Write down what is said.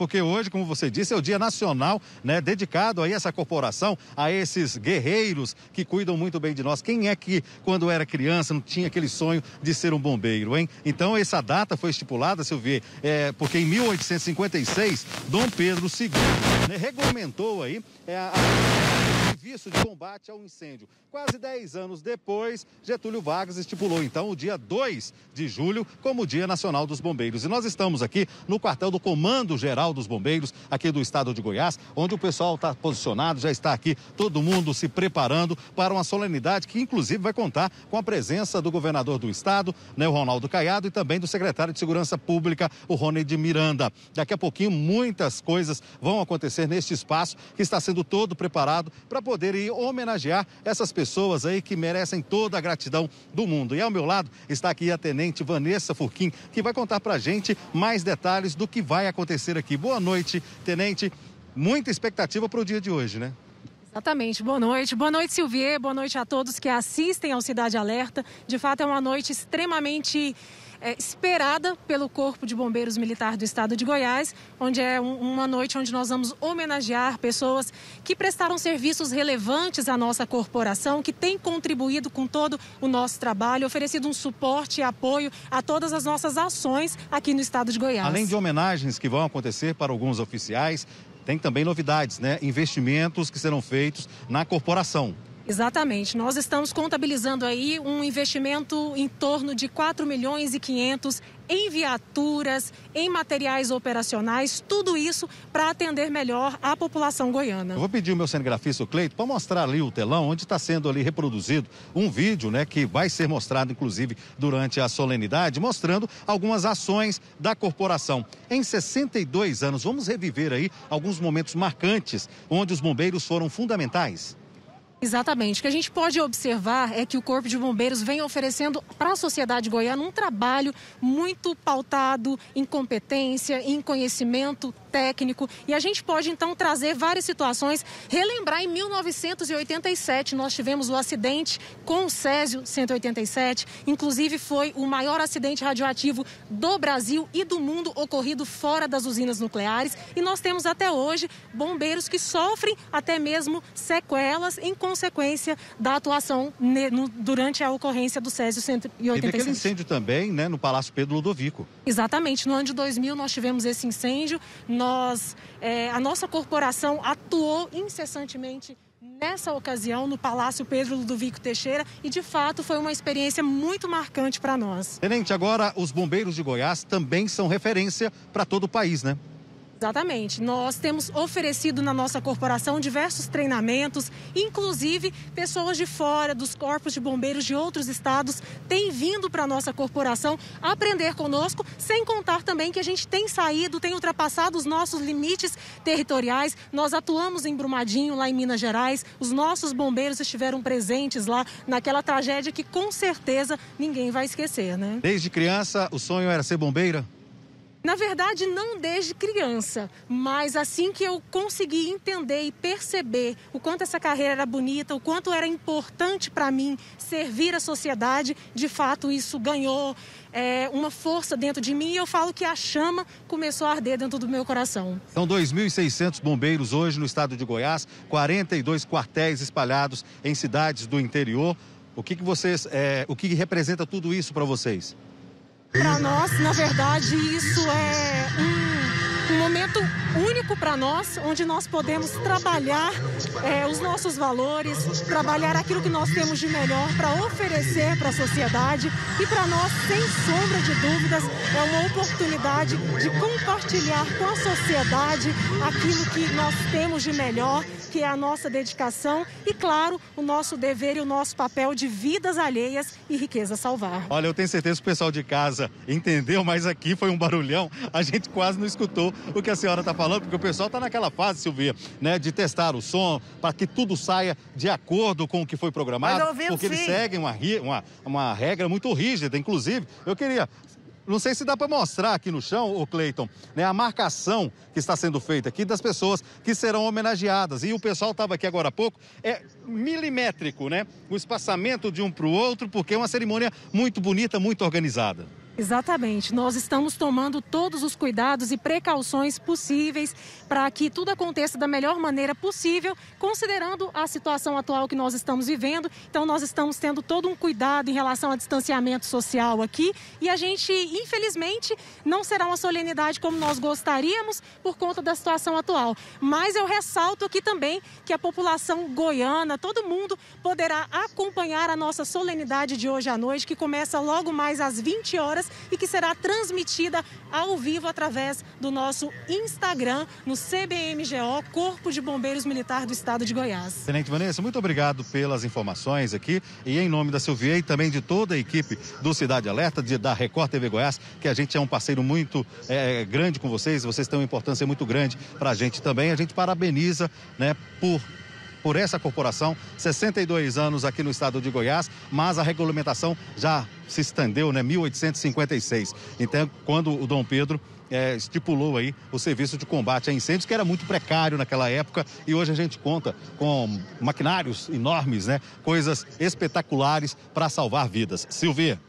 porque hoje, como você disse, é o Dia Nacional, né, dedicado aí a essa corporação, a esses guerreiros que cuidam muito bem de nós. Quem é que, quando era criança, não tinha aquele sonho de ser um bombeiro, hein? Então, essa data foi estipulada, ver, é, porque em 1856, Dom Pedro II né, regulamentou aí é, a serviço de combate ao incêndio. Quase 10 anos depois, Getúlio Vargas estipulou então o dia 2 de julho como Dia Nacional dos Bombeiros. E nós estamos aqui no quartel do Comando Geral dos Bombeiros, aqui do estado de Goiás, onde o pessoal está posicionado, já está aqui todo mundo se preparando para uma solenidade que inclusive vai contar com a presença do governador do estado, né, o Ronaldo Caiado, e também do secretário de Segurança Pública, o Rony de Miranda. Daqui a pouquinho muitas coisas vão acontecer neste espaço que está sendo todo preparado para poder homenagear essas pessoas aí que merecem toda a gratidão do mundo. E ao meu lado está aqui a tenente Vanessa Furquim, que vai contar para a gente mais detalhes do que vai acontecer aqui. Boa noite, tenente. Muita expectativa para o dia de hoje, né? Exatamente. Boa noite. Boa noite, Silvier. Boa noite a todos que assistem ao Cidade Alerta. De fato, é uma noite extremamente é, esperada pelo Corpo de Bombeiros Militar do Estado de Goiás, onde é um, uma noite onde nós vamos homenagear pessoas que prestaram serviços relevantes à nossa corporação, que têm contribuído com todo o nosso trabalho, oferecido um suporte e apoio a todas as nossas ações aqui no Estado de Goiás. Além de homenagens que vão acontecer para alguns oficiais, tem também novidades, né? Investimentos que serão feitos na corporação. Exatamente. Nós estamos contabilizando aí um investimento em torno de 4 milhões e 500 em viaturas, em materiais operacionais, tudo isso para atender melhor a população goiana. Eu vou pedir o meu cinegrafista, o Cleito, para mostrar ali o telão onde está sendo ali reproduzido um vídeo, né, que vai ser mostrado inclusive durante a solenidade, mostrando algumas ações da corporação. Em 62 anos, vamos reviver aí alguns momentos marcantes onde os bombeiros foram fundamentais. Exatamente. O que a gente pode observar é que o Corpo de Bombeiros vem oferecendo para a sociedade goiana um trabalho muito pautado em competência, em conhecimento técnico. E a gente pode então trazer várias situações. Relembrar em 1987 nós tivemos o acidente com o Césio 187. Inclusive foi o maior acidente radioativo do Brasil e do mundo ocorrido fora das usinas nucleares. E nós temos até hoje bombeiros que sofrem até mesmo sequelas em consequência da atuação durante a ocorrência do Césio 187. Teve aquele incêndio também, né, no Palácio Pedro Ludovico. Exatamente. No ano de 2000 nós tivemos esse incêndio. Nós, é, a nossa corporação atuou incessantemente nessa ocasião no Palácio Pedro Ludovico Teixeira e de fato foi uma experiência muito marcante para nós. Tenente, agora os bombeiros de Goiás também são referência para todo o país, né? Exatamente. Nós temos oferecido na nossa corporação diversos treinamentos, inclusive pessoas de fora, dos corpos de bombeiros de outros estados, têm vindo para a nossa corporação aprender conosco, sem contar também que a gente tem saído, tem ultrapassado os nossos limites territoriais. Nós atuamos em Brumadinho, lá em Minas Gerais. Os nossos bombeiros estiveram presentes lá naquela tragédia que com certeza ninguém vai esquecer, né? Desde criança, o sonho era ser bombeira? Na verdade, não desde criança, mas assim que eu consegui entender e perceber o quanto essa carreira era bonita, o quanto era importante para mim servir a sociedade, de fato isso ganhou é, uma força dentro de mim e eu falo que a chama começou a arder dentro do meu coração. São 2.600 bombeiros hoje no estado de Goiás, 42 quartéis espalhados em cidades do interior. O que, que vocês, é, o que representa tudo isso para vocês? Para nós, na verdade, isso é um, um momento único para nós, onde nós podemos trabalhar é, os nossos valores, trabalhar aquilo que nós temos de melhor para oferecer para a sociedade. E para nós, sem sombra de dúvidas, é uma oportunidade de compartilhar com a sociedade aquilo que nós temos de melhor que é a nossa dedicação e, claro, o nosso dever e o nosso papel de vidas alheias e riqueza salvar. Olha, eu tenho certeza que o pessoal de casa entendeu, mas aqui foi um barulhão. A gente quase não escutou o que a senhora está falando, porque o pessoal está naquela fase, Silvia, né, de testar o som para que tudo saia de acordo com o que foi programado, porque sim. eles seguem uma, uma, uma regra muito rígida. Inclusive, eu queria não sei se dá para mostrar aqui no chão, o Cleiton, né, a marcação que está sendo feita aqui das pessoas que serão homenageadas. E o pessoal estava aqui agora há pouco, é milimétrico, né? O espaçamento de um para o outro, porque é uma cerimônia muito bonita, muito organizada. Exatamente. Nós estamos tomando todos os cuidados e precauções possíveis para que tudo aconteça da melhor maneira possível, considerando a situação atual que nós estamos vivendo. Então, nós estamos tendo todo um cuidado em relação ao distanciamento social aqui e a gente, infelizmente, não será uma solenidade como nós gostaríamos por conta da situação atual. Mas eu ressalto aqui também que a população goiana, todo mundo poderá acompanhar a nossa solenidade de hoje à noite, que começa logo mais às 20 horas e que será transmitida ao vivo através do nosso Instagram, no CBMGO, Corpo de Bombeiros Militar do Estado de Goiás. Tenente Vanessa, muito obrigado pelas informações aqui e em nome da Silvia e também de toda a equipe do Cidade Alerta, de, da Record TV Goiás, que a gente é um parceiro muito é, grande com vocês, vocês têm uma importância muito grande para a gente também. A gente parabeniza né, por por essa corporação, 62 anos aqui no estado de Goiás, mas a regulamentação já se estendeu, né, 1856. Então, quando o Dom Pedro é, estipulou aí o serviço de combate a incêndios, que era muito precário naquela época, e hoje a gente conta com maquinários enormes, né, coisas espetaculares para salvar vidas. Silvia.